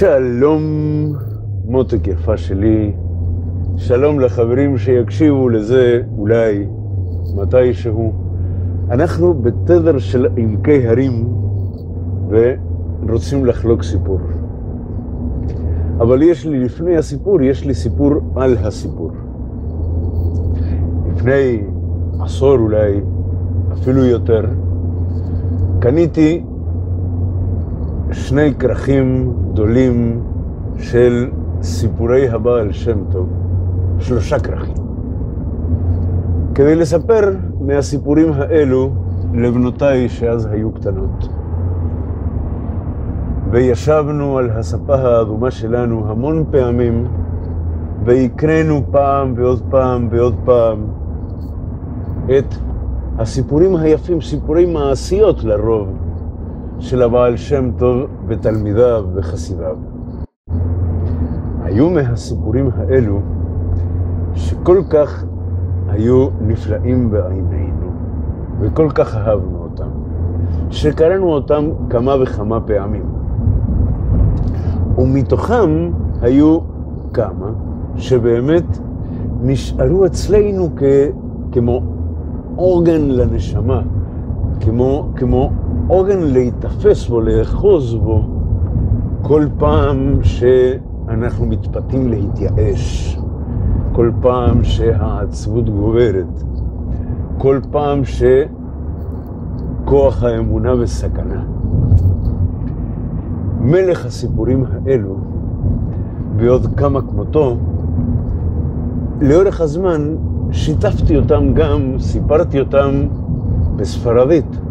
שלום, מותק יפה שלי, שלום לחברים שיקשיבו לזה אולי מתישהו. אנחנו בתדר של עמקי הרים ורוצים לחלוק סיפור. אבל יש לי, לפני הסיפור, יש לי סיפור על הסיפור. לפני עשור אולי, אפילו יותר, קניתי שני כרכים גדולים של סיפורי הבעל שם טוב, שלושה כרכים, כדי לספר מהסיפורים האלו לבנותיי שאז היו קטנות. וישבנו על הספה האדומה שלנו המון פעמים, והקראנו פעם ועוד פעם ועוד פעם את הסיפורים היפים, סיפורי מעשיות לרוב, של הבעל שם טוב ותלמידיו וחסידיו. היו מהסיפורים האלו שכל כך היו נפלאים בעינינו, וכל כך אהבנו אותם, שקראנו אותם כמה וכמה פעמים. ומתוכם היו כמה שבאמת נשארו אצלנו כ, כמו אורגן לנשמה, כמו, כמו אורגן להיתפס בו, לאחוז בו, כל פעם שאנחנו מתפתים להתייאש, כל פעם שהעצבות גוברת, כל פעם שכוח האמונה בסכנה. מלך הסיפורים האלו, ועוד כמה כמותו, לאורך הזמן שיתפתי אותם גם, סיפרתי אותם בספרדית.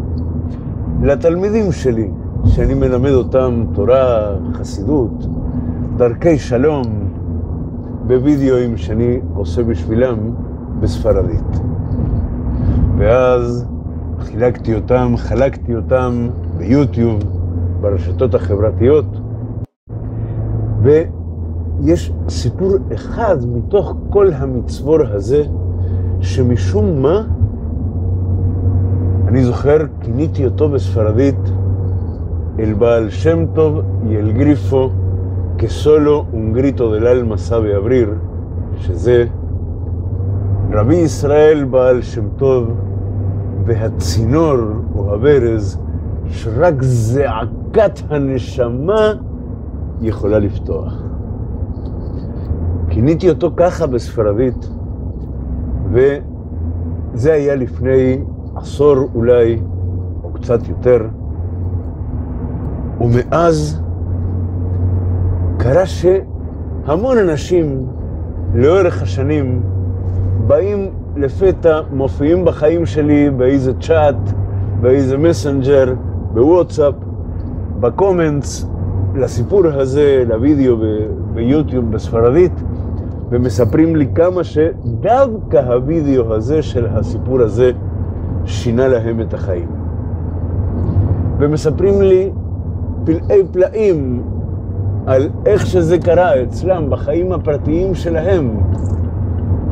לתלמידים שלי, שאני מלמד אותם תורה, חסידות, דרכי שלום, בווידאוים שאני עושה בשבילם בספרדית. ואז חילקתי אותם, חלקתי אותם ביוטיוב, ברשתות החברתיות, ויש סיפור אחד מתוך כל המצבור הזה, שמשום מה אני זוכר, כיניתי אותו בספרדית אל בעל שם טוב y el grifo que solo un grito del שזה רבי ישראל בעל שם טוב והצינור או הברז שרק זעקת הנשמה יכולה לפתוח. כיניתי אותו ככה בספרדית, וזה היה לפני עשור אולי, או קצת יותר, ומאז קרה שהמון אנשים לאורך השנים באים לפתע, מופיעים בחיים שלי באיזה צ'אט, באיזה מסנג'ר, בוואטסאפ, בקומנטס, לסיפור הזה, לוידאו ביוטיוב בספרדית, ומספרים לי כמה שדווקא הוידאו הזה של הסיפור הזה שינה להם את החיים. ומספרים לי פלאי פלאים על איך שזה קרה אצלם בחיים הפרטיים שלהם,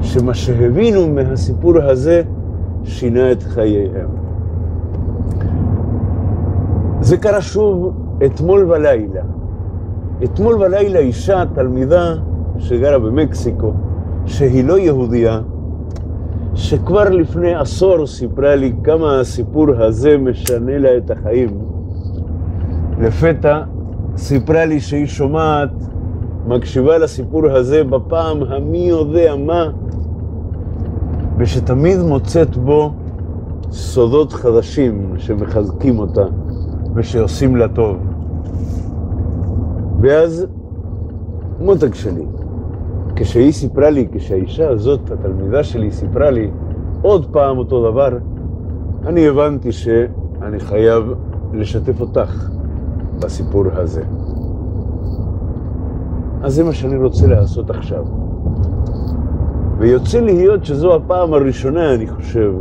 שמה שהבינו מהסיפור הזה שינה את חייהם. זה קרה שוב אתמול בלילה. אתמול בלילה אישה, תלמידה שגרה במקסיקו, שהיא לא יהודייה, שכבר לפני עשור סיפרה לי כמה הסיפור הזה משנה לה את החיים. לפתע סיפרה לי שהיא שומעת, מקשיבה לסיפור הזה בפעם המי יודע מה, ושתמיד מוצאת בו סודות חדשים שמחזקים אותה ושעושים לה טוב. ואז מותק שלי, כשהיא סיפרה לי, כשהאישה הזאת, התלמידה שלי, סיפרה לי עוד פעם אותו דבר, אני הבנתי שאני חייב לשתף אותך בסיפור הזה. אז זה מה שאני רוצה לעשות עכשיו. ויוצא להיות שזו הפעם הראשונה, אני חושב,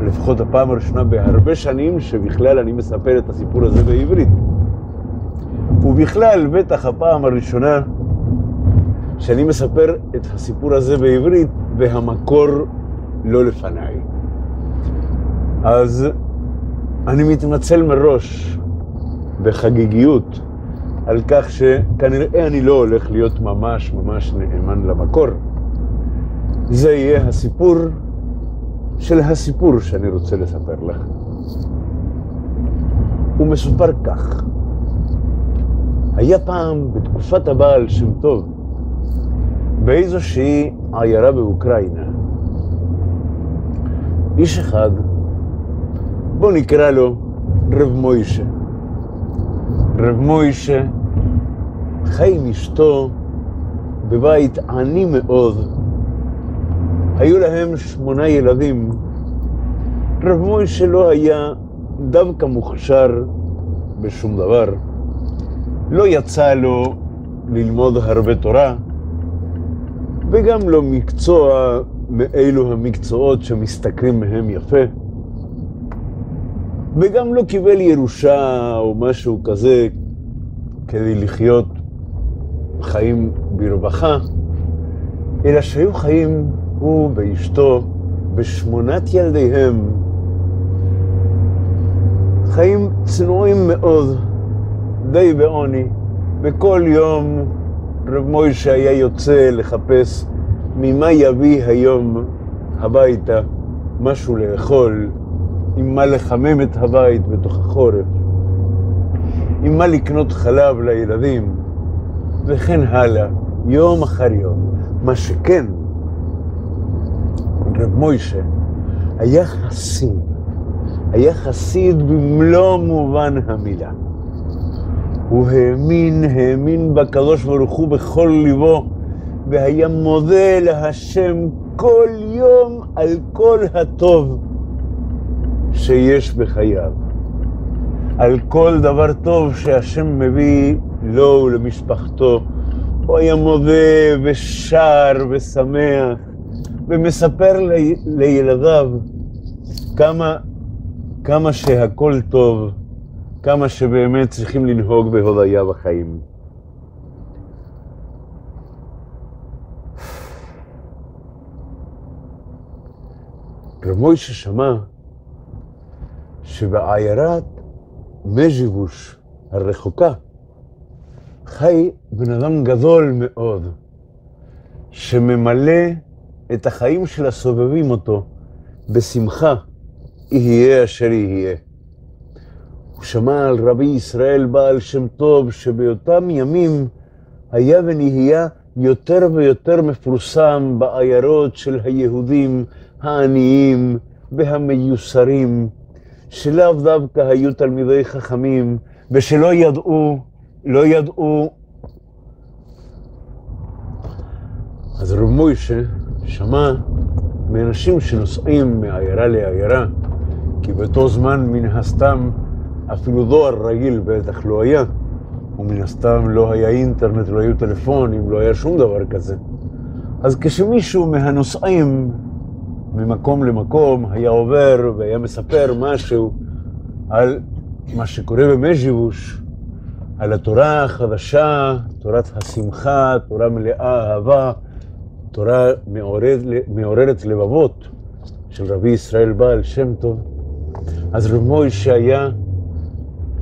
שלפחות הפעם הראשונה בהרבה שנים, שבכלל אני מספר את הסיפור הזה בעברית. ובכלל, בטח הפעם הראשונה שאני מספר את הסיפור הזה בעברית, והמקור לא לפניי. אז אני מתנצל מראש, בחגיגיות על כך שכנראה אני לא הולך להיות ממש ממש נאמן למקור. זה יהיה הסיפור של הסיפור שאני רוצה לספר לך. הוא מסופר כך: היה פעם, בתקופת הבעל שם טוב, באיזושהי עיירה באוקראינה, איש אחד, בוא נקרא לו רב מוישה. רב מוישה חי עם אשתו בבית עני מאוד. היו להם שמונה ילדים. רב מוישה לא היה דווקא מוכשר בשום דבר. לא יצא לו ללמוד הרבה תורה, וגם לא מקצוע מאלו המקצועות שמשתכרים מהם יפה. וגם לא קיבל ירושה או משהו כזה כדי לחיות חיים ברווחה, אלא שהיו חיים, הוא ואשתו, בשמונת ילדיהם, חיים צנועים מאוד, די בעוני, וכל יום רב מוישה היה יוצא לחפש ממה יביא היום הביתה משהו לאכול, עם מה לחמם את הבית בתוך החורף, עם מה לקנות חלב לילדים, וכן הלאה, יום אחר יום. מה שכן, רב מוישה היה חסיד, היה חסיד במלוא מובן המילה. הוא האמין, האמין בקדוש ברוך הוא בכל ליבו, והיה מודה להשם כל יום על כל הטוב שיש בחייו. על כל דבר טוב שהשם מביא לו ולמשפחתו. הוא היה מודה ושר ושמח ומספר לי, לילדיו כמה, כמה שהכל טוב, כמה שבאמת צריכים לנהוג בהודיה בחיים. רב מוישה שמע שבעיירת מז'יבוש הרחוקה חי בן אדם גדול מאוד, שממלא את החיים של הסובבים אותו בשמחה, יהיה אשר יהיה. הוא שמע על רבי ישראל בעל שם טוב, שבאותם ימים היה ונהיה יותר ויותר מפורסם בעיירות של היהודים העניים והמיוסרים, שלאו דווקא היו תלמידי חכמים, ושלא ידעו, לא ידעו. אז רב מוישה שמע מאנשים שנוסעים מעיירה לעיירה, כי באותו זמן מן הסתם אפילו דואר רגיל בטח לא היה, ומן הסתם לא היה אינטרנט, לא היו טלפונים, לא היה שום דבר כזה. אז כשמישהו מהנוסעים ממקום למקום היה עובר והיה מספר משהו על מה שקורה במז'יבוש, על התורה החדשה, תורת השמחה, תורה מלאה אהבה, תורה מעוררת, מעוררת לבבות של רבי ישראל בעל שם טוב. אז רב מוישה היה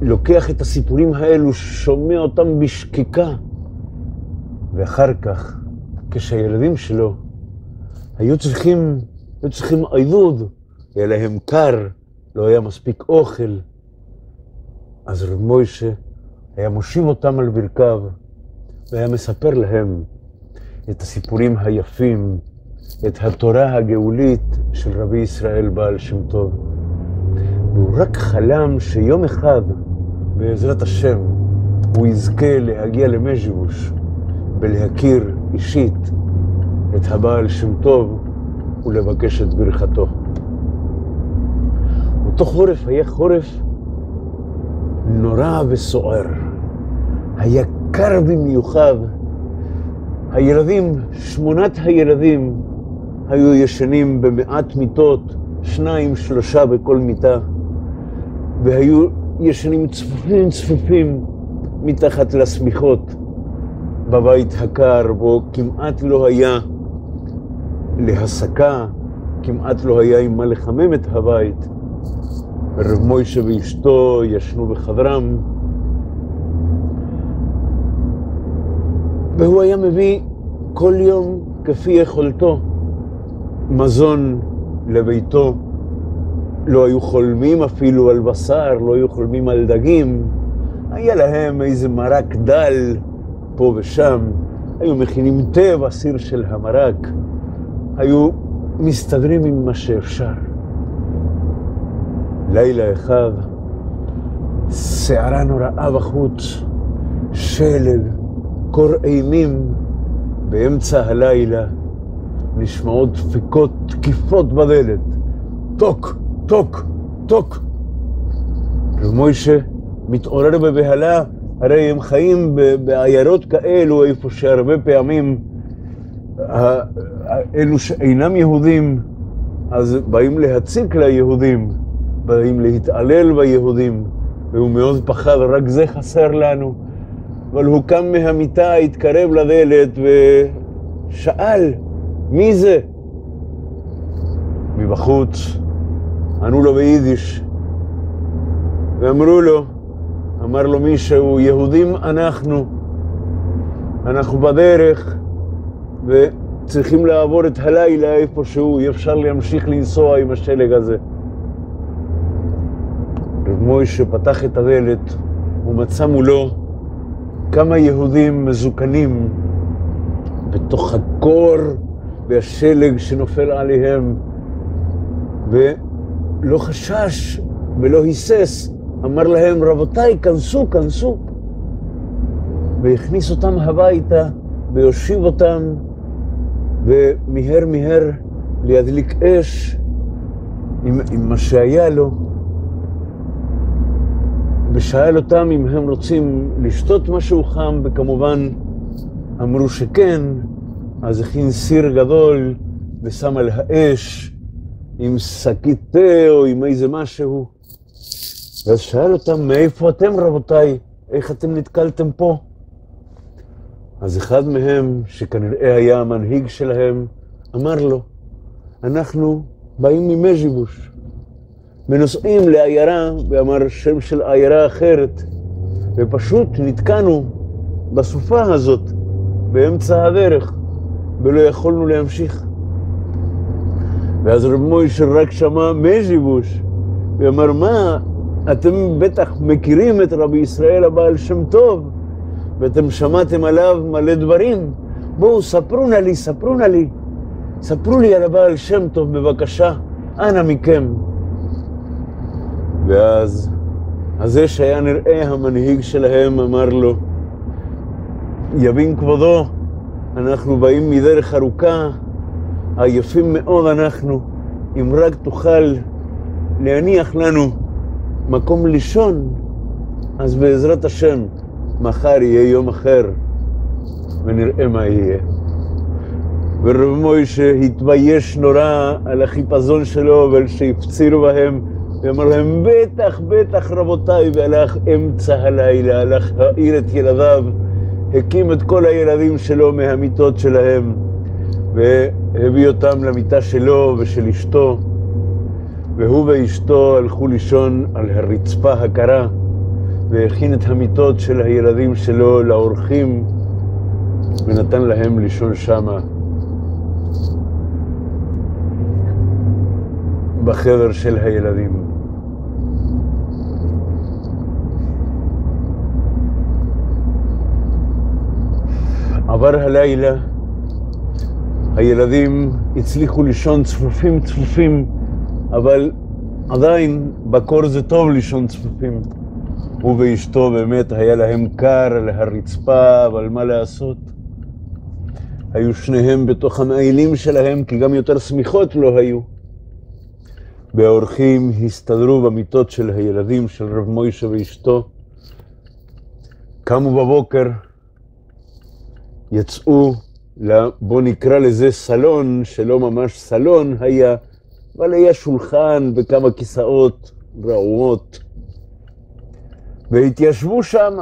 לוקח את הסיפורים האלו, שומע אותם בשקיקה, ואחר כך, כשהילדים שלו היו צריכים, היו צריכים עידוד, היה להם קר, לא היה מספיק אוכל, אז רב מוישה היה מושיב אותם על ברכיו והיה מספר להם את הסיפורים היפים, את התורה הגאולית של רבי ישראל בעל שם טוב. והוא רק חלם שיום אחד, בעזרת השם, הוא יזכה להגיע למז'יבוש ולהכיר אישית את הבעל שם טוב ולבקש את ברכתו. אותו חורף היה חורף נורא וסוער. היה קר במיוחד. הילדים, שמונת הילדים, היו ישנים במעט מיטות, שניים, שלושה בכל מיטה, והיו ישנים צפופים צפופים מתחת לשמיכות בבית הקר, בו כמעט לא היה להסקה, כמעט לא היה עם מה לחמם את הבית. רב מוישה ואשתו ישנו בחדרם, והוא היה מביא כל יום כפי יכולתו מזון לביתו. לא היו חולמים אפילו על בשר, לא היו חולמים על דגים. היה להם איזה מרק דל פה ושם. היו מכינים תה בסיר של המרק. היו מסתדרים עם מה שאפשר. לילה אחד, סערה נוראה בחוץ, שלג, קור אימים, באמצע הלילה נשמעות דפיקות תקיפות בדלת. טוק, טוק, טוק. ומוישה מתעורר בבהלה, הרי הם חיים בעיירות כאלו, איפה שהרבה פעמים אלו שאינם יהודים, אז באים להציק ליהודים, באים להתעלל ביהודים, והוא מאוד פחד, רק זה חסר לנו. אבל הוא קם מהמיטה, התקרב לדלת ושאל, מי זה? מבחוץ ענו לו ביידיש, ואמרו לו, אמר לו מישהו, יהודים אנחנו, אנחנו בדרך וצריכים לעבור את הלילה איפשהו, אי אפשר להמשיך לנסוע עם השלג הזה. רב מוישה פתח את הדלת ומצא מולו כמה יהודים מזוקנים בתוך הקור והשלג שנופל עליהם, ולא חשש ולא היסס, אמר להם, רבותיי, כנסו, כנסו. והכניס אותם הביתה והושיב אותם, ומיהר מיהר להדליק אש עם, עם מה שהיה לו. ושאל אותם אם הם רוצים לשתות משהו חם, וכמובן אמרו שכן, אז הכין סיר גדול ושם על האש עם שקית תה או עם איזה משהו. ואז שאל אותם, מאיפה אתם רבותיי? איך אתם נתקלתם פה? אז אחד מהם, שכנראה היה המנהיג שלהם, אמר לו, אנחנו באים ממז'יבוש. ונוסעים לעיירה, ואמר שם של עיירה אחרת, ופשוט נתקענו בסופה הזאת, באמצע הדרך, ולא יכולנו להמשיך. ואז רב מוישה רק שמע מז'יבוש, ואמר, מה, אתם בטח מכירים את רבי ישראל הבעל שם טוב, ואתם שמעתם עליו מלא דברים. בואו, ספרו נא לי, ספרו נא לי. ספרו לי על הבעל שם טוב, בבקשה, אנא מכם. ואז הזה שהיה נראה המנהיג שלהם אמר לו, יבין כבודו, אנחנו באים מדרך ארוכה, עייפים מאוד אנחנו, אם רק תוכל להניח לנו מקום לישון, אז בעזרת השם, מחר יהיה יום אחר, ונראה מה יהיה. ורב מוישה התבייש נורא על החיפזון שלו ועל שהפצירו בהם, ואמר להם, בטח, בטח, רבותיי, והלך אמצע הלילה, הלך להעיר את ילדיו, הקים את כל הילדים שלו מהמיטות שלהם, והביא אותם למיטה שלו ושל אשתו, והוא ואשתו הלכו לישון על הרצפה הקרה, והכין את המיטות של הילדים שלו לאורחים, ונתן להם לישון שמה. בחדר של הילדים. עבר הלילה, הילדים הצליחו לישון צפופים צפופים, אבל עדיין בקור זה טוב לישון צפופים. הוא ואשתו באמת היה להם קר על הרצפה, אבל מה לעשות? היו שניהם בתוך המעילים שלהם, כי גם יותר שמיכות לא היו. והאורחים הסתדרו במיטות של הילדים של רב מוישה ואשתו. קמו בבוקר, יצאו, בואו נקרא לזה סלון, שלא ממש סלון היה, אבל היה שולחן וכמה כיסאות רעומות, והתיישבו שם,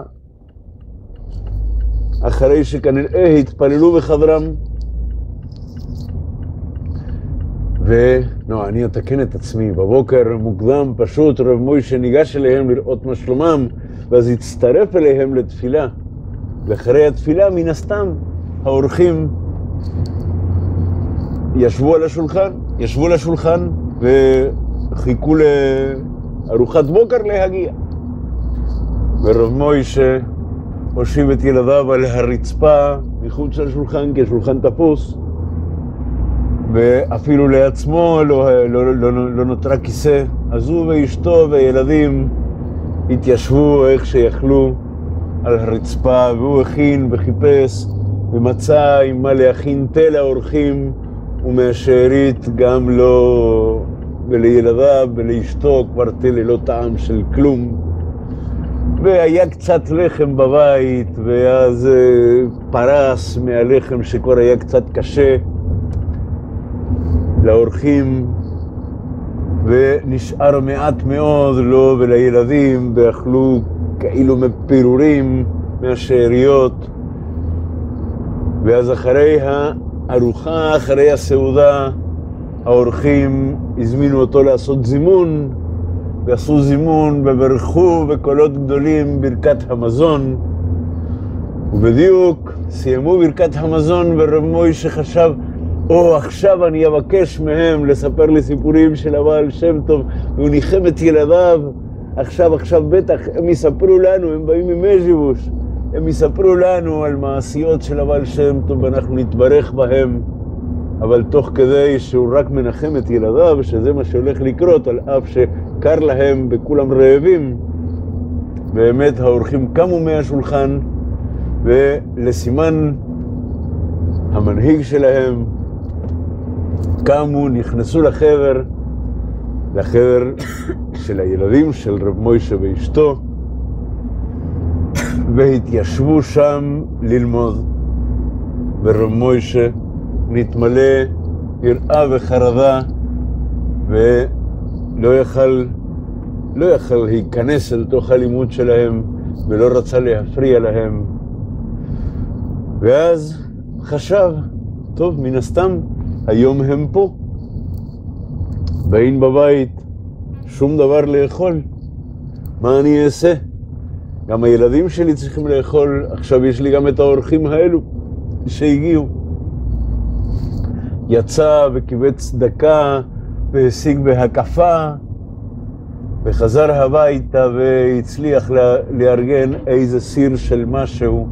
אחרי שכנראה התפללו בחדרם. ולא, אני אתקן את עצמי, בבוקר מוקדם פשוט רב מוישה ניגש אליהם לראות מה שלומם, ואז הצטרף אליהם לתפילה. ואחרי התפילה, מן הסתם, האורחים ישבו על השולחן, ישבו על השולחן וחיכו לארוחת בוקר להגיע. ורב מוישה הושיב את ילדיו על הרצפה מחוץ לשולחן, כי השולחן תפוס, ואפילו לעצמו לא, לא, לא, לא, נותרה כיסא. אז הוא ואשתו והילדים התיישבו איך שיכלו על הרצפה, והוא הכין וחיפש ומצא עם מה להכין תה לאורחים, ומהשארית גם לו ולילדיו ולאשתו כבר תה ללא טעם של כלום. והיה קצת לחם בבית, ואז אה, פרס מהלחם שכבר היה קצת קשה לאורחים, ונשאר מעט מאוד לו ולילדים, ואכלו כאילו מפירורים מהשאריות. ואז אחרי הארוחה, אחרי הסעודה, האורחים הזמינו אותו לעשות זימון, ועשו זימון וברכו בקולות גדולים ברכת המזון. ובדיוק סיימו ברכת המזון ורב מוישה חשב, או, oh, עכשיו אני אבקש מהם לספר לי סיפורים של הבעל שם טוב, והוא ניחם את ילדיו. עכשיו, עכשיו בטח הם יספרו לנו, הם באים ממז'יבוש, הם יספרו לנו על מעשיות של הבעל שם טוב ואנחנו נתברך בהם. אבל תוך כדי שהוא רק מנחם את ילדיו, שזה מה שהולך לקרות, על אף שקר להם וכולם רעבים, באמת האורחים קמו מהשולחן, ולסימן המנהיג שלהם קמו, נכנסו לחבר, לחבר של הילדים של רב מוישה ואשתו, והתיישבו שם ללמוד. ורב מוישה נתמלא יראה וחרדה, ולא יכל, לא יכל להיכנס אל תוך הלימוד שלהם, ולא רצה להפריע להם. ואז חשב, טוב, מן הסתם, היום הם פה. באים בבית, שום דבר לאכול, מה אני אעשה? גם הילדים שלי צריכים לאכול, עכשיו יש לי גם את האורחים האלו שהגיעו. יצא וקיבץ צדקה והשיג בהקפה וחזר הביתה והצליח לארגן איזה סיר של משהו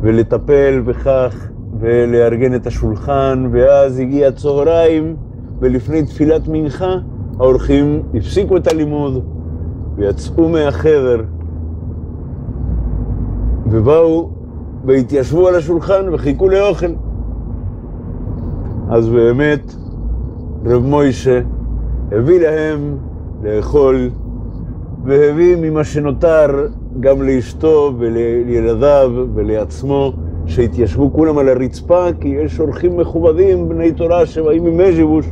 ולטפל בכך ולארגן את השולחן ואז הגיע צהריים ולפני תפילת מנחה האורחים הפסיקו את הלימוד ויצאו מהחדר ובאו והתיישבו על השולחן וחיכו לאוכל. אז באמת רב מוישה הביא להם לאכול והביא ממה שנותר גם לאשתו ולילדיו ולעצמו שהתיישבו כולם על הרצפה כי יש אורחים מכובדים, בני תורה שבאים ממז'יבוש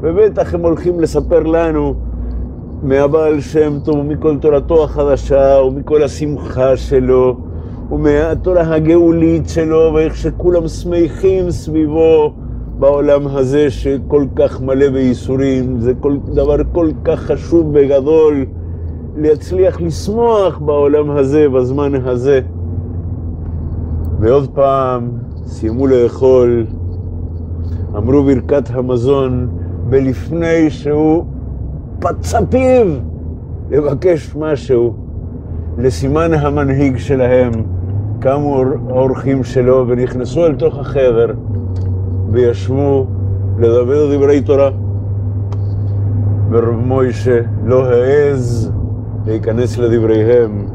ובטח הם הולכים לספר לנו מהבעל שם טוב ומכל תורתו החדשה ומכל השמחה שלו ומהתורה הגאולית שלו ואיך שכולם שמחים סביבו בעולם הזה שכל כך מלא בייסורים, זה כל, דבר כל כך חשוב וגדול להצליח לשמוח בעולם הזה, בזמן הזה. ועוד פעם סיימו לאכול, אמרו ברכת המזון, ולפני שהוא פצע פיו לבקש משהו, לסימן המנהיג שלהם, קמו האורחים שלו ונכנסו אל תוך החדר. וישבו לדבר דברי תורה. ורב מוישה לא העז להיכנס לדבריהם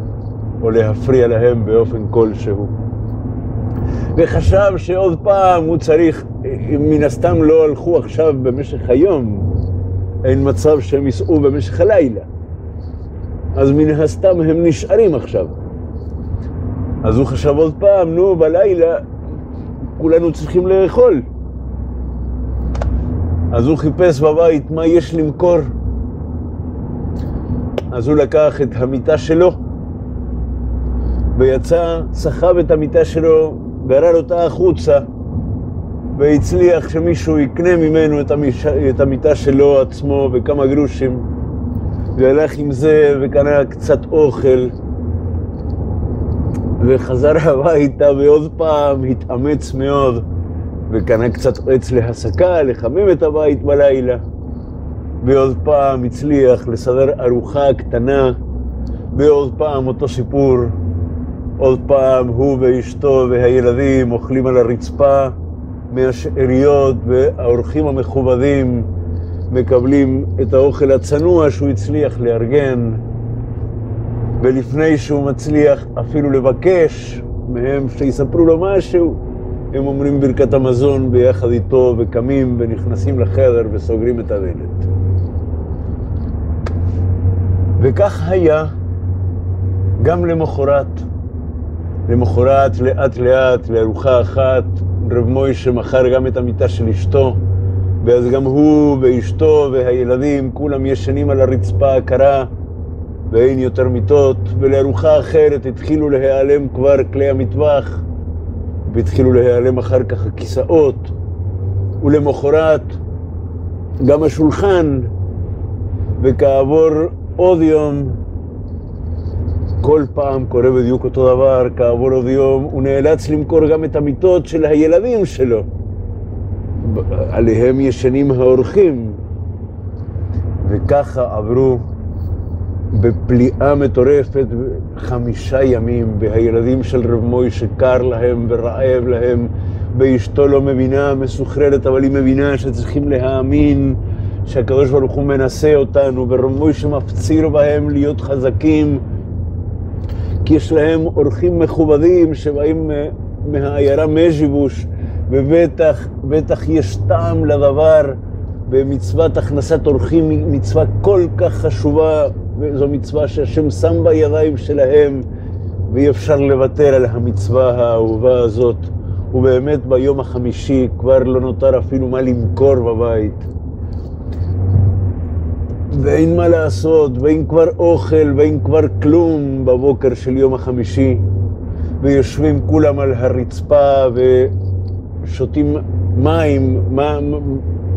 או להפריע להם באופן כלשהו. וחשב שעוד פעם הוא צריך, מן הסתם לא הלכו עכשיו במשך היום, אין מצב שהם ייסעו במשך הלילה. אז מן הסתם הם נשארים עכשיו. אז הוא חשב עוד פעם, נו, בלילה כולנו צריכים לאכול. אז הוא חיפש בבית מה יש למכור. אז הוא לקח את המיטה שלו ויצא, סחב את המיטה שלו, גרר אותה החוצה והצליח שמישהו יקנה ממנו את, המש... את המיטה שלו עצמו וכמה גרושים והלך עם זה וקנה קצת אוכל וחזר הביתה ועוד פעם התאמץ מאוד וקנה קצת עץ להסקה, לחמם את הבית בלילה ועוד פעם הצליח לסדר ארוחה קטנה ועוד פעם אותו סיפור עוד פעם הוא ואשתו והילדים אוכלים על הרצפה מהשאריות והאורחים המכובדים מקבלים את האוכל הצנוע שהוא הצליח לארגן ולפני שהוא מצליח אפילו לבקש מהם שיספרו לו משהו, הם אומרים ברכת המזון ביחד איתו וקמים ונכנסים לחדר וסוגרים את הדלת. וכך היה גם למחרת. למחרת, לאט לאט, לארוחה אחת, רב מוישה מכר גם את המיטה של אשתו, ואז גם הוא ואשתו והילדים, כולם ישנים על הרצפה הקרה, ואין יותר מיטות, ולארוחה אחרת התחילו להיעלם כבר כלי המטבח, והתחילו להיעלם אחר כך הכיסאות, ולמחרת גם השולחן, וכעבור עוד יום כל פעם קורה בדיוק אותו דבר, כעבור עוד יום הוא נאלץ למכור גם את המיטות של הילדים שלו. עליהם ישנים האורחים. וככה עברו בפליאה מטורפת חמישה ימים, והילדים של רב מוישה קר להם ורעב להם, ואשתו לא מבינה, מסוחררת, אבל היא מבינה שצריכים להאמין שהקדוש ברוך הוא מנסה אותנו, ורב מוישה מפציר בהם להיות חזקים. כי יש להם אורחים מכובדים שבאים מהעיירה מז'יבוש, ובטח, בטח יש טעם לדבר במצוות הכנסת אורחים, מצווה כל כך חשובה, וזו מצווה שהשם שם בידיים שלהם, ואי אפשר לוותר על המצווה האהובה הזאת. ובאמת ביום החמישי כבר לא נותר אפילו מה למכור בבית. ואין מה לעשות, ואין כבר אוכל, ואין כבר כלום בבוקר של יום החמישי, ויושבים כולם על הרצפה ושותים מים,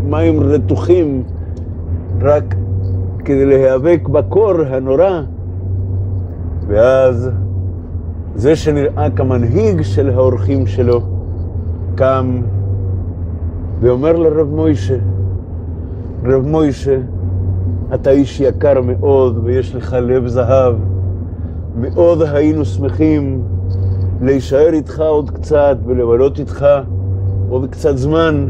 מים רתוחים, רק כדי להיאבק בקור הנורא. ואז זה שנראה כמנהיג של האורחים שלו, קם ואומר לרב מוישה, רב מוישה, אתה איש יקר מאוד ויש לך לב זהב. מאוד היינו שמחים להישאר איתך עוד קצת ולבלות איתך עוד קצת זמן,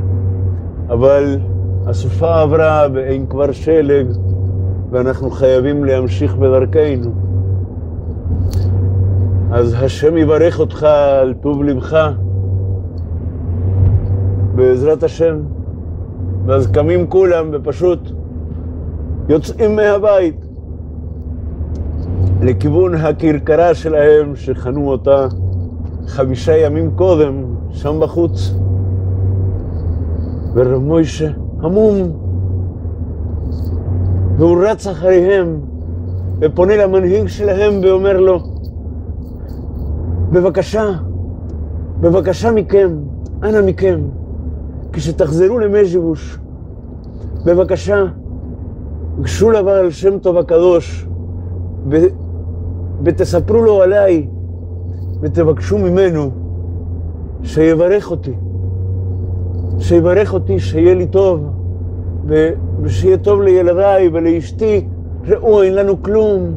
אבל הסופה עברה ואין כבר שלג ואנחנו חייבים להמשיך בדרכנו. אז השם יברך אותך על טוב לבך, בעזרת השם. ואז קמים כולם ופשוט יוצאים מהבית לכיוון הכרכרה שלהם שחנו אותה חמישה ימים קודם, שם בחוץ. ורב מוישה המום, והוא רץ אחריהם ופונה למנהיג שלהם ואומר לו, בבקשה, בבקשה מכם, אנא מכם, כשתחזרו למז'יבוש, בבקשה, גשו לבעל שם טוב הקדוש ו... ותספרו לו עליי ותבקשו ממנו שיברך אותי, שיברך אותי, שיהיה לי טוב ו... ושיהיה טוב לילדיי ולאשתי, ראו, אין לנו כלום.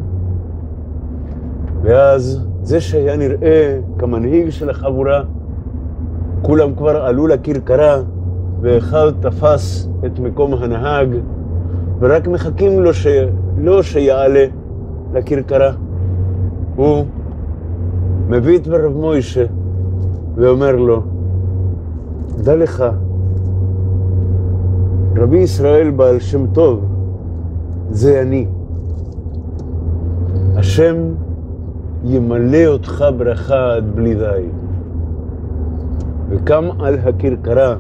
ואז זה שהיה נראה כמנהיג של החבורה, כולם כבר עלו לכרכרה, ואחד תפס את מקום הנהג, ורק מחכים לו ש... לא שיעלה לכרכרה. הוא מביא את רב מוישה ואומר לו, דע לך, רבי ישראל בעל שם טוב, זה אני. השם ימלא אותך ברכה עד בלי די. וקם על הכרכרה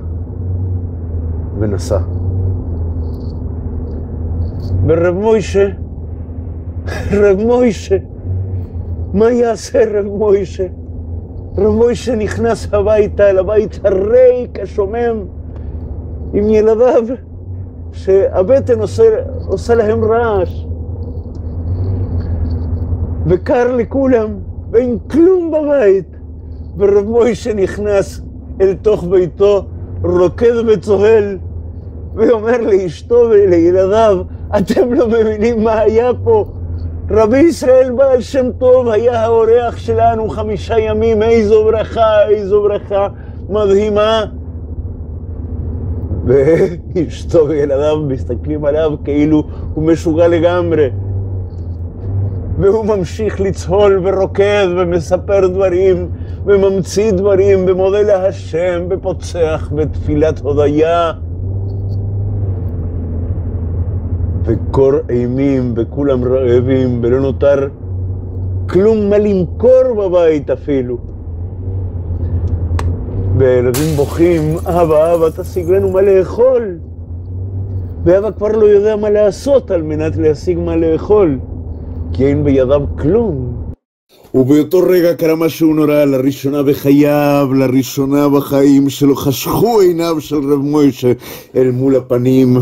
ונסע. ורב מוישה, רב מוישה, מה יעשה רב מוישה? רב מוישה נכנס הביתה, אל הבית הריק, השומם, עם ילדיו, שהבטן עושה, עושה להם רעש. וקר לכולם, ואין כלום בבית. ורב מוישה נכנס אל תוך ביתו, רוקד וצוהל, ואומר לאשתו ולילדיו, אתם לא מבינים מה היה פה. רבי ישראל בעל שם טוב היה האורח שלנו חמישה ימים, איזו ברכה, איזו ברכה מדהימה. ואשתו וילדיו מסתכלים עליו כאילו הוא משוגע לגמרי. והוא ממשיך לצהול ורוקד ומספר דברים וממציא דברים ומודה להשם ופוצח בתפילת הודיה. וקור אימים וכולם רעבים ולא נותר כלום מה למכור בבית אפילו. וילדים בוכים, אבא, אבא, תשיג לנו מה לאכול. ואבא כבר לא יודע מה לעשות על מנת להשיג מה לאכול, כי אין בידיו כלום. ובאותו רגע קרה משהו נורא, לראשונה בחייו, לראשונה בחיים שלו, חשכו עיניו של רב מוישה אל מול הפנים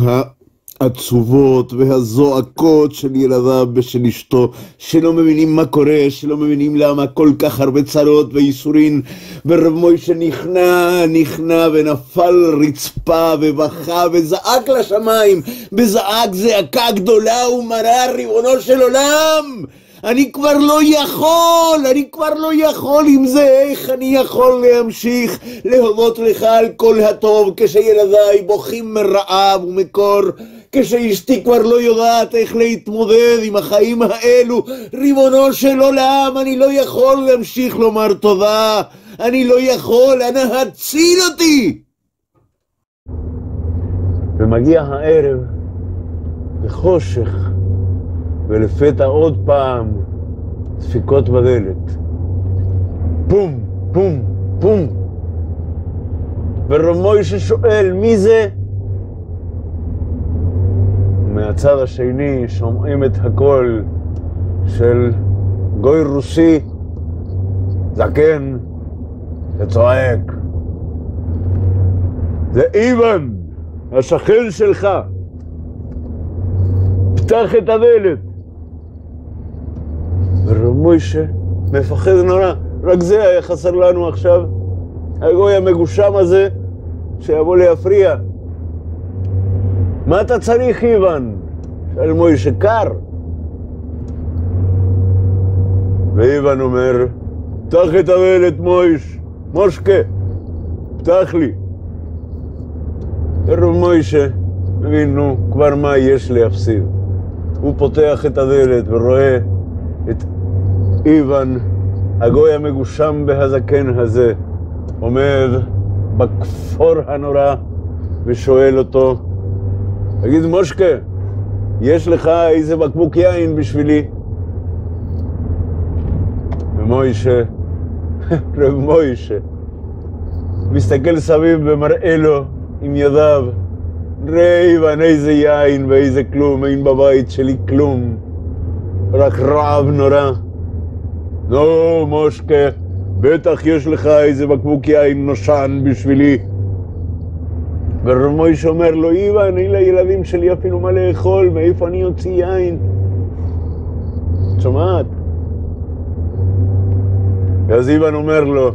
העצובות והזועקות של ילדיו ושל אשתו, שלא מבינים מה קורה, שלא מבינים למה כל כך הרבה צרות וייסורים, ורב מוישה נכנע, נכנע ונפל רצפה ובכה וזעק לשמיים, וזעק זעקה גדולה ומרה, ריבונו של עולם! אני כבר לא יכול, אני כבר לא יכול עם זה, איך אני יכול להמשיך להודות לך על כל הטוב כשילדיי בוכים מרעב ומקור, כשאשתי כבר לא יודעת איך להתמודד עם החיים האלו, ריבונו של עולם, אני לא יכול להמשיך לומר תודה, אני לא יכול, אנא הציל אותי! ומגיע הערב, בחושך, ולפתע עוד פעם דפיקות בדלת. פום, פום, פום. ורב מוישה שואל, מי זה? מהצד השני שומעים את הקול של גוי רוסי, זקן, וצועק. זה איוון, השכן שלך. פתח את הדלת. ורב מוישה מפחד נורא, רק זה היה חסר לנו עכשיו, הגוי המגושם הזה, שיבוא להפריע. מה אתה צריך, איוון? שאל מוישה, קר. ואיוון אומר, פתח את הדלת, מויש, מושקה, פתח לי. ורב מוישה מבין, נו, כבר מה יש להפסיד. הוא פותח את הדלת ורואה את איוון, הגוי המגושם והזקן הזה, עומד בכפור הנורא ושואל אותו, תגיד, מושקה, יש לך איזה בקבוק יין בשבילי? ומוישה, רב מוישה, מסתכל סביב ומראה לו עם ידיו, איוון איזה יין ואיזה כלום, אין בבית שלי כלום, רק רעב נורא. נו, מושקה, בטח יש לך איזה בקבוק יין נושן בשבילי. ורב מוישה אומר לו, איוון, אין לילדים שלי אפילו מה לאכול, מאיפה אני אוציא יין? שומעת? ואז איוון אומר לו,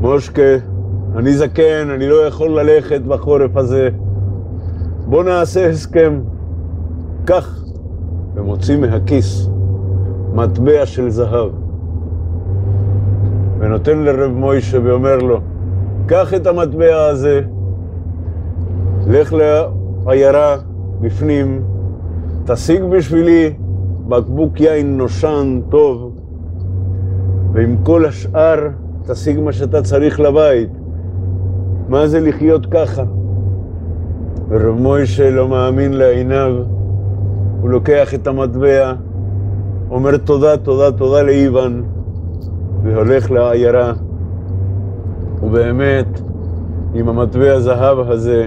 מושקה, אני זקן, אני לא יכול ללכת בחורף הזה. בוא נעשה הסכם. קח, ומוציא מהכיס מטבע של זהב, ונותן לרב מוישה ואומר לו, קח את המטבע הזה, לך לעיירה בפנים, תשיג בשבילי בקבוק יין נושן טוב, ועם כל השאר תשיג מה שאתה צריך לבית. מה זה לחיות ככה? ורב מוישה לא מאמין לעיניו, הוא לוקח את המטבע, אומר תודה, תודה, תודה לאיוון, והולך לעיירה. ובאמת, עם המטבע הזהב הזה,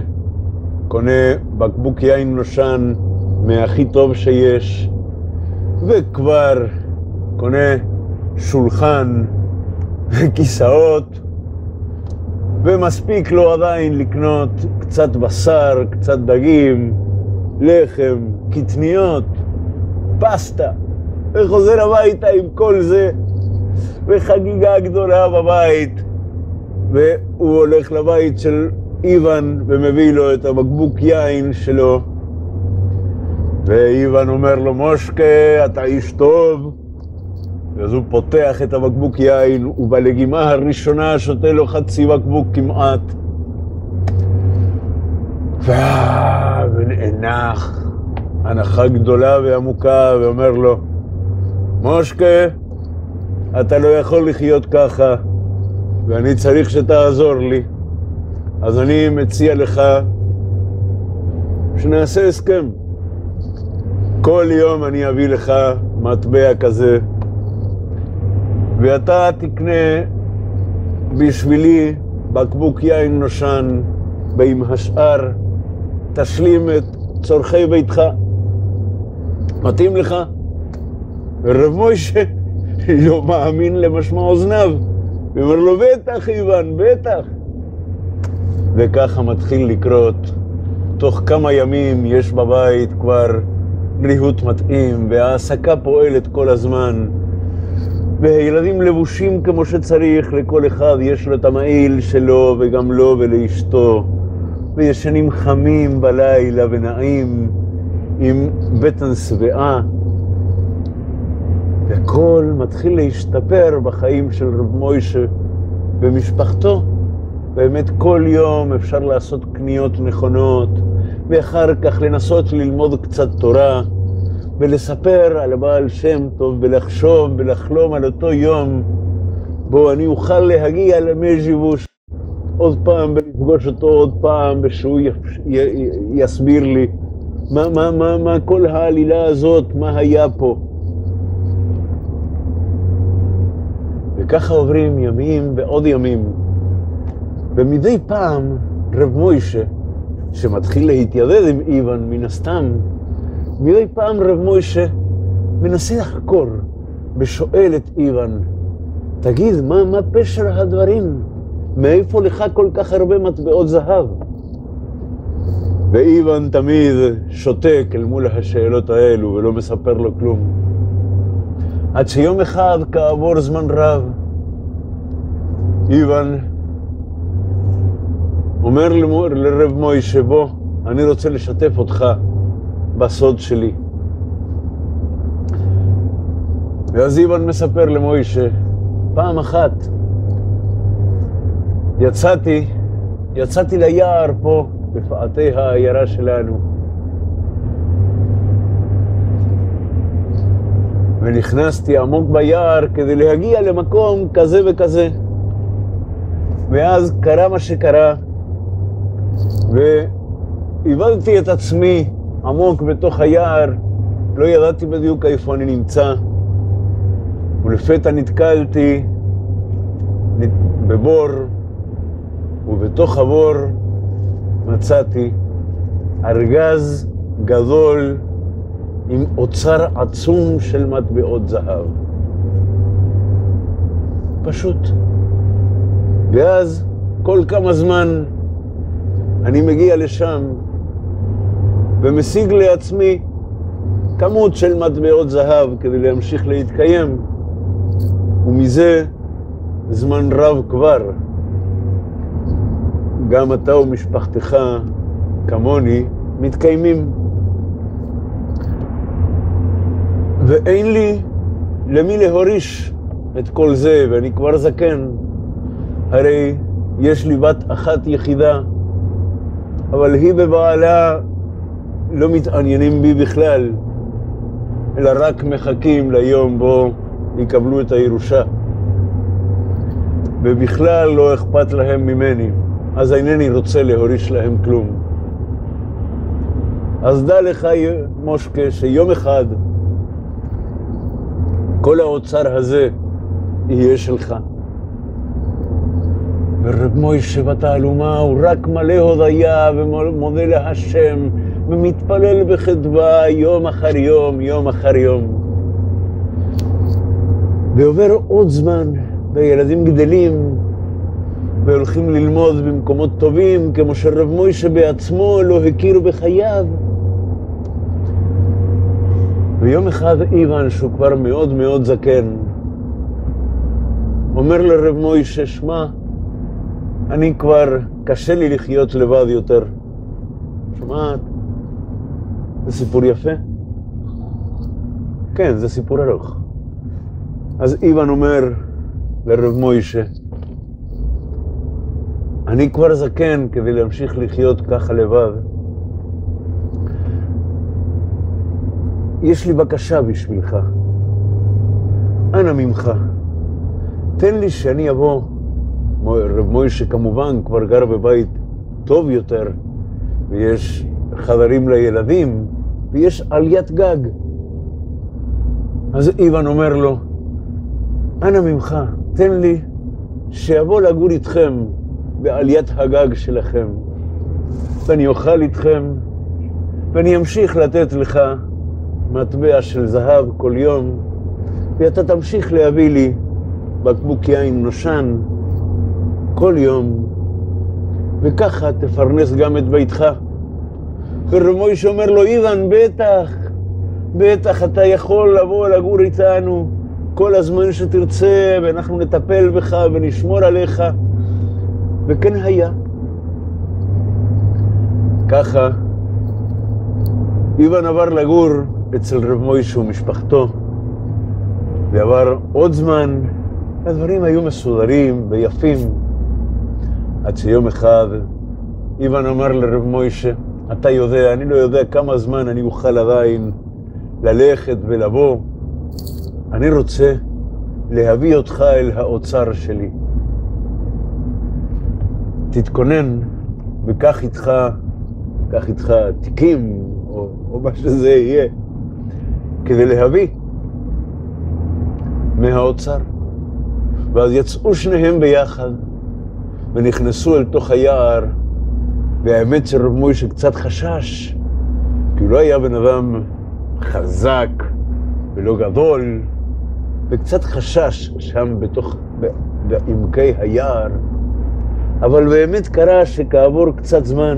קונה בקבוק יין נושן מהכי טוב שיש, וכבר קונה שולחן וכיסאות, ומספיק לו עדיין לקנות קצת בשר, קצת דגים, לחם, קטניות, פסטה, וחוזר הביתה עם כל זה, וחגיגה גדולה בבית. והוא הולך לבית של איוון ומביא לו את הבקבוק יין שלו. ואיוון אומר לו, מושקה, אתה איש טוב. ואז הוא פותח את הבקבוק יין, ובלגימה הראשונה שותה לו חצי בקבוק כמעט. ונאנח הנחה גדולה ועמוקה, ואומר לו, מושקה, אתה לא יכול לחיות ככה, ואני צריך שתעזור לי. אז אני מציע לך שנעשה הסכם. כל יום אני אביא לך מטבע כזה, ואתה תקנה בשבילי בקבוק יין נושן, ועם השאר תשלים את צורכי ביתך. מתאים לך? רב מוישה לא מאמין למשמע אוזניו. הוא אומר לו, בטח, איוון, בטח. וככה מתחיל לקרות. תוך כמה ימים יש בבית כבר ריהוט מתאים, וההעסקה פועלת כל הזמן. והילדים לבושים כמו שצריך, לכל אחד יש לו את המעיל שלו, וגם לו ולאשתו. וישנים חמים בלילה ונעים, עם בטן שבעה. והכל מתחיל להשתפר בחיים של רב מוישה ומשפחתו. באמת כל יום אפשר לעשות קניות נכונות, ואחר כך לנסות ללמוד קצת תורה, ולספר על הבעל שם טוב, ולחשוב ולחלום על אותו יום בו אני אוכל להגיע למז'יבוש עוד פעם, ולפגוש אותו עוד פעם, ושהוא יסביר לי מה, מה, מה, מה כל העלילה הזאת, מה היה פה. וככה עוברים ימים ועוד ימים. ומדי פעם רב מוישה, שמתחיל להתיידד עם איוון מן הסתם, מדי פעם רב מוישה מנסה לחקור ושואל את איוון, תגיד, מה, מה פשר הדברים? מאיפה לך כל כך הרבה מטבעות זהב? ואיוון תמיד שותק אל מול השאלות האלו ולא מספר לו כלום. עד שיום אחד, כעבור זמן רב, איוון אומר לרב מוישה, בוא, אני רוצה לשתף אותך בסוד שלי. ואז איוון מספר למוישה, פעם אחת יצאתי, יצאתי ליער פה, בפאתי העיירה שלנו. ונכנסתי עמוק ביער כדי להגיע למקום כזה וכזה. ואז קרה מה שקרה, ואיבדתי את עצמי עמוק בתוך היער, לא ידעתי בדיוק איפה אני נמצא, ולפתע נתקלתי בבור, ובתוך הבור מצאתי ארגז גדול עם אוצר עצום של מטבעות זהב. פשוט. ואז כל כמה זמן אני מגיע לשם ומשיג לעצמי כמות של מטבעות זהב כדי להמשיך להתקיים, ומזה זמן רב כבר. גם אתה ומשפחתך, כמוני, מתקיימים. ואין לי למי להוריש את כל זה, ואני כבר זקן. הרי יש לי בת אחת יחידה, אבל היא ובעלה לא מתעניינים בי בכלל, אלא רק מחכים ליום בו יקבלו את הירושה. ובכלל לא אכפת להם ממני, אז אינני רוצה להוריש להם כלום. אז דע לך, מושקה, שיום אחד כל האוצר הזה יהיה שלך. ורב מוישה בתעלומה הוא רק מלא הודיה ומודה להשם ומתפלל בחדווה יום אחר יום, יום אחר יום. ועובר עוד זמן, והילדים גדלים והולכים ללמוד במקומות טובים, כמו שרב מוישה בעצמו לא הכיר בחייו. ויום אחד איוון, שהוא כבר מאוד מאוד זקן, אומר לרב מוישה, שמע, אני כבר, קשה לי לחיות לבד יותר. שומעת? זה סיפור יפה. כן, זה סיפור ארוך. אז איוון אומר לרב מוישה, אני כבר זקן כדי להמשיך לחיות ככה לבד. יש לי בקשה בשבילך. אנא ממך, תן לי שאני אבוא. רב מוישה כמובן כבר גר בבית טוב יותר, ויש חדרים לילדים, ויש עליית גג. אז איוון אומר לו, אנא ממך, תן לי שיבוא לגור איתכם בעליית הגג שלכם, ואני אוכל איתכם, ואני אמשיך לתת לך מטבע של זהב כל יום, ואתה תמשיך להביא לי בקבוק יין נושן כל יום, וככה תפרנס גם את ביתך. ורב מוישה אומר לו, איוון, בטח, בטח אתה יכול לבוא לגור איתנו כל הזמן שתרצה, ואנחנו נטפל בך ונשמור עליך. וכן היה. ככה, איוון עבר לגור אצל רב מוישה ומשפחתו, ועבר עוד זמן, הדברים היו מסודרים ויפים, עד שיום אחד איוון אמר לרב מוישה, אתה יודע, אני לא יודע כמה זמן אני אוכל עדיין ללכת ולבוא. אני רוצה להביא אותך אל האוצר שלי. תתכונן וקח איתך, קח איתך תיקים, או, או מה שזה יהיה, כדי להביא מהאוצר. ואז יצאו שניהם ביחד ונכנסו אל תוך היער, והאמת שרב מוישה קצת חשש, כי הוא לא היה בן אדם חזק ולא גדול, וקצת חשש שם בתוך, בעמקי היער. אבל באמת קרה שכעבור קצת זמן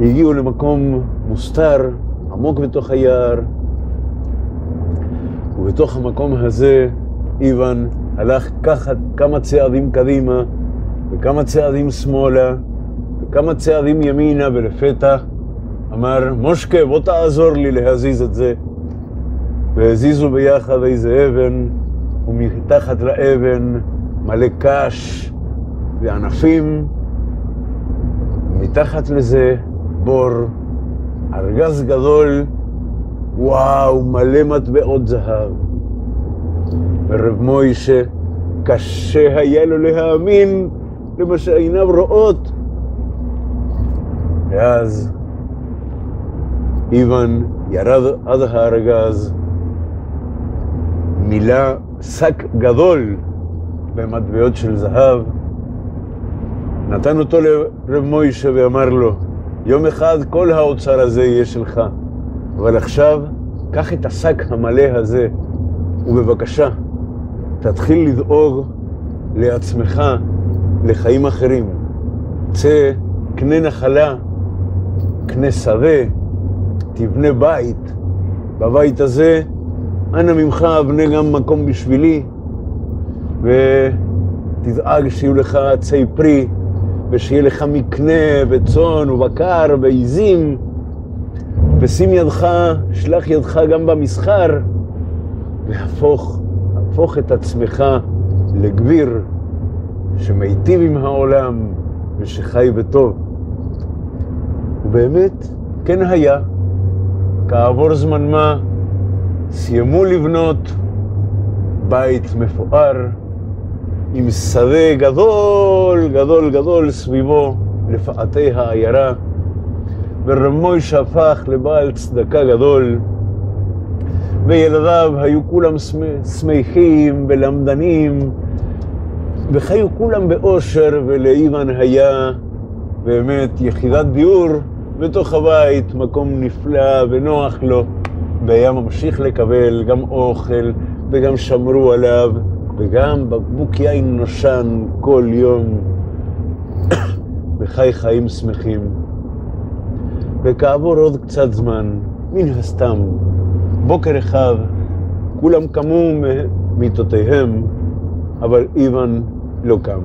הגיעו למקום מוסתר, עמוק בתוך היער, ובתוך המקום הזה איוון הלך ככה כמה צעדים קדימה וכמה צעדים שמאלה וכמה צעדים ימינה, ולפתע אמר, מושקה, בוא תעזור לי להזיז את זה. והזיזו ביחד איזה אבן, ומתחת לאבן מלא קש וענפים, מתחת לזה בור, ארגז גדול, וואו, מלא מטבעות זהב. ורב מוישה, קשה היה לו להאמין למה שעיניו רואות. ואז איוון ירד עד הארגז, מילא שק גדול במטבעות של זהב, נתן אותו לרב מוישה ואמר לו, יום אחד כל האוצר הזה יהיה שלך, אבל עכשיו קח את השק המלא הזה, ובבקשה, תתחיל לדאוג לעצמך לחיים אחרים. צא, קנה נחלה, קנה שדה, תבנה בית. בבית הזה, אנא ממך אבנה גם מקום בשבילי, ותדאג שיהיו לך עצי פרי, ושיהיה לך מקנה וצאן ובקר ועיזים, ושים ידך, שלח ידך גם במסחר, והפוך, הפוך את עצמך לגביר שמיטיב עם העולם ושחי בטוב. ובאמת, כן היה. כעבור זמן מה, סיימו לבנות בית מפואר עם שדה גדול, גדול, גדול סביבו, לפאתי העיירה, ורב מוישה הפך לבעל צדקה גדול, וילדיו היו כולם שמחים ולמדנים, וחיו כולם באושר, ולאיוון היה באמת יחידת דיור בתוך הבית, מקום נפלא ונוח לו, והיה ממשיך לקבל גם אוכל, וגם שמרו עליו, וגם בקבוק יין נושן כל יום, וחי חיים שמחים. וכעבור עוד קצת זמן, מן הסתם, בוקר אחד כולם קמו ממיטותיהם, אבל איוון לא קם.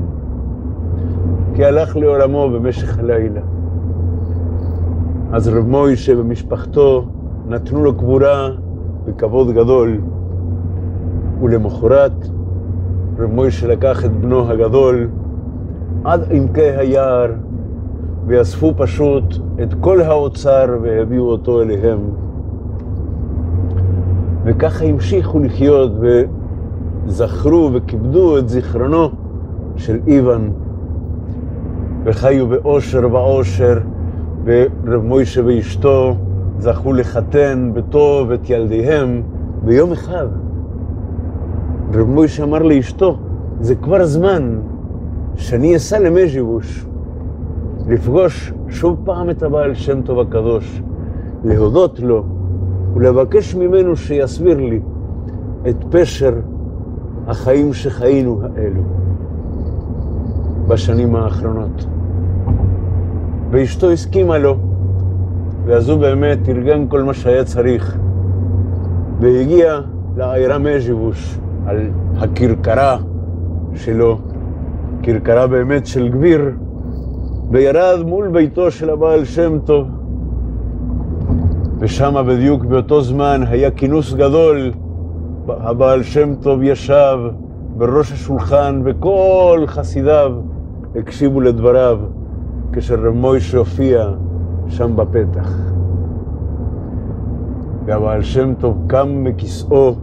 כי הלך לעולמו במשך הלילה. אז רב מוישה ומשפחתו נתנו לו קבורה בכבוד גדול, ולמחרת רב מוישה לקח את בנו הגדול עד עמקי היער, ואספו פשוט את כל האוצר והביאו אותו אליהם. וככה המשיכו לחיות וזכרו וכיבדו את זיכרונו של איוון, וחיו באושר ועושר, ורב מוישה ואשתו זכו לחתן בטוב את ילדיהם ביום אחד. רב מוישה אמר לאשתו, זה כבר זמן שאני אסע למז'יבוש, לפגוש שוב פעם את הבעל שם טוב הקדוש, להודות לו ולבקש ממנו שיסביר לי את פשר החיים שחיינו האלו בשנים האחרונות. ואשתו הסכימה לו, ואז הוא באמת ארגן כל מה שהיה צריך, והגיע לעיירה מז'יבוש על הכרכרה שלו, כרכרה באמת של גביר, וירד מול ביתו של הבעל שם טוב. ושם בדיוק באותו זמן היה כינוס גדול, הבעל שם טוב ישב בראש השולחן וכל חסידיו הקשיבו לדבריו כשרב מוישה הופיע שם בפתח. והבעל שם טוב קם מכיסאו,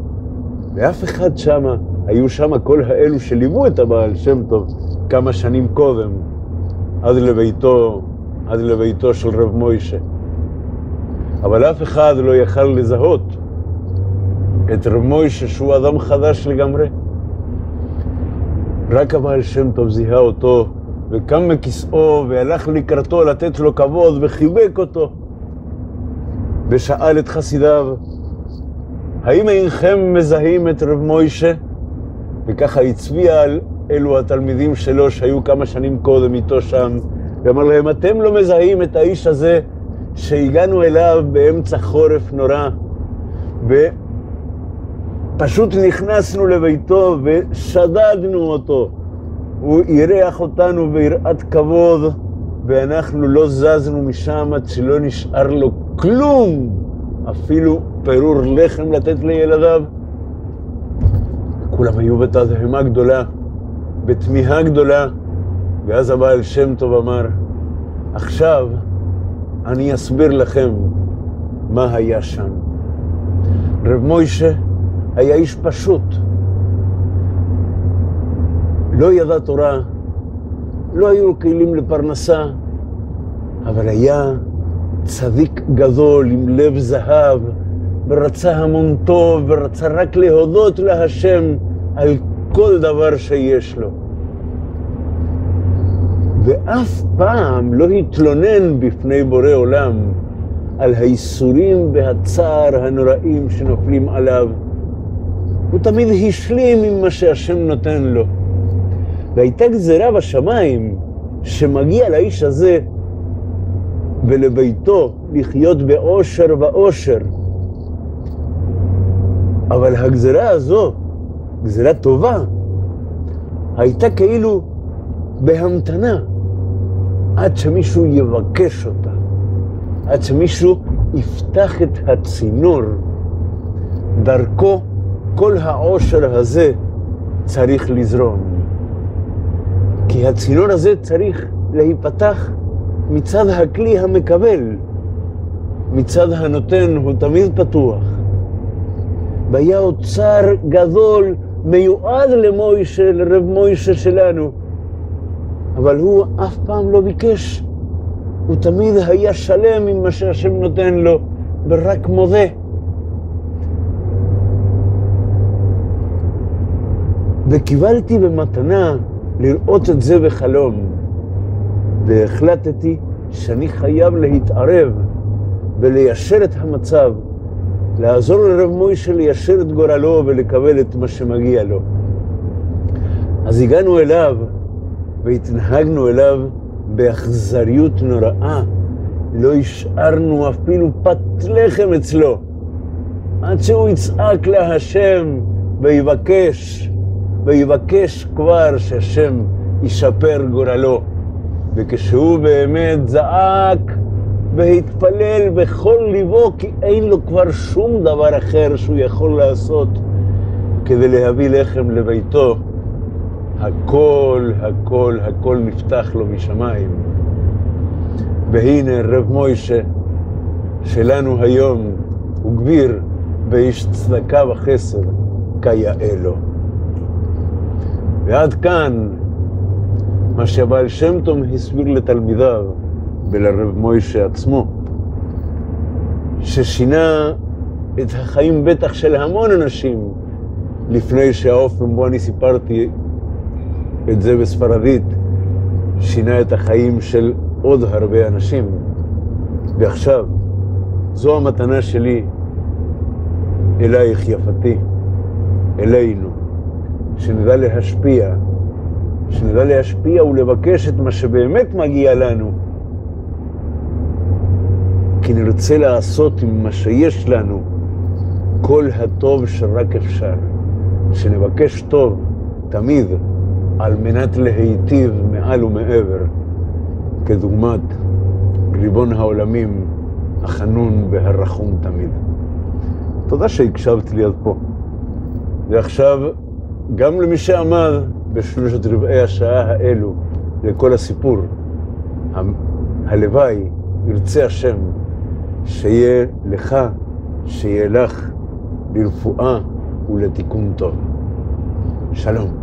ואף אחד שמה, היו שמה כל האלו שליוו את הבעל שם טוב כמה שנים קודם, עד לביתו, עד לביתו של רב מוישה. אבל אף אחד לא יכל לזהות את רב מוישה שהוא אדם חדש לגמרי. רק הבעל שם טוב זיהה אותו וקם מכיסאו והלך לקראתו לתת לו כבוד וחיבק אותו ושאל את חסידיו, האם אינכם מזהים את רב מוישה? וככה הצביע על אלו התלמידים שלו שהיו כמה שנים קודם איתו שם, ואמר להם, אתם לא מזהים את האיש הזה שהגענו אליו באמצע חורף נורא, ופשוט נכנסנו לביתו ושדדנו אותו. הוא אירח אותנו ביראת כבוד, ואנחנו לא זזנו משם עד שלא נשאר לו כלום, אפילו פירור לחם לתת לילדיו. כולם היו בתדהמה גדולה, בתמיהה גדולה, ואז הבעל שם טוב אמר, עכשיו אני אסביר לכם מה היה שם. רב מוישה היה איש פשוט, לא ידע תורה, לא היו לו כלים לפרנסה, אבל היה צדיק גדול עם לב זהב, ורצה המון טוב, ורצה רק להודות להשם על כל דבר שיש לו. ואף פעם לא התלונן בפני בורא עולם על הייסורים והצער הנוראים שנופלים עליו. הוא תמיד השלים עם מה שהשם נותן לו. והייתה גזירה בשמיים שמגיע לאיש הזה ולביתו לחיות באושר ואושר. אבל הגזירה הזו, גזירה טובה, הייתה כאילו בהמתנה עד שמישהו יבקש אותה, עד שמישהו יפתח את הצינור. דרכו כל העושר הזה צריך לזרום. כי הצינור הזה צריך להיפתח מצד הכלי המקבל, מצד הנותן הוא תמיד פתוח. והיה אוצר גדול מיועד למוישה, לרב מוישה שלנו, אבל הוא אף פעם לא ביקש, הוא תמיד היה שלם עם מה שהשם נותן לו, ורק מודה. וקיבלתי במתנה לראות את זה בחלום, והחלטתי שאני חייב להתערב וליישר את המצב, לעזור לרב מוישה ליישר את גורלו ולקבל את מה שמגיע לו. אז הגענו אליו והתנהגנו אליו באכזריות נוראה. לא השארנו אפילו פת לחם אצלו. עד שהוא יצעק להשם ויבקש, ויבקש כבר שהשם ישפר גורלו. וכשהוא באמת זעק והתפלל בכל ליבו, כי אין לו כבר שום דבר אחר שהוא יכול לעשות כדי להביא לחם לביתו, הכל, הכל, הכל נפתח לו משמיים. והנה רב מוישה שלנו היום הוא גביר ואיש צדקה וחסר כיאה לו. ועד כאן מה שהבעל שם טוב הסביר לתלמידיו ולרב מוישה עצמו, ששינה את החיים בטח של המון אנשים לפני שהאופן בו אני סיפרתי את זה בספרדית, שינה את החיים של עוד הרבה אנשים. ועכשיו, זו המתנה שלי אלייך יפתי, אלינו, שנדע להשפיע, שנדע להשפיע ולבקש את מה שבאמת מגיע לנו, כי נרצה לעשות עם מה שיש לנו כל הטוב שרק אפשר, שנבקש טוב תמיד על מנת להיטיב מעל ומעבר, כדוגמת ריבון העולמים החנון והרחום תמיד. תודה שהקשבת לי עד פה. ועכשיו, גם למי שעמד בשלושת רבעי השעה האלו לכל הסיפור, הלוואי, ירצה השם, שיהיה לך, שיהיה לך, לרפואה ולתיקון טוב. שלום.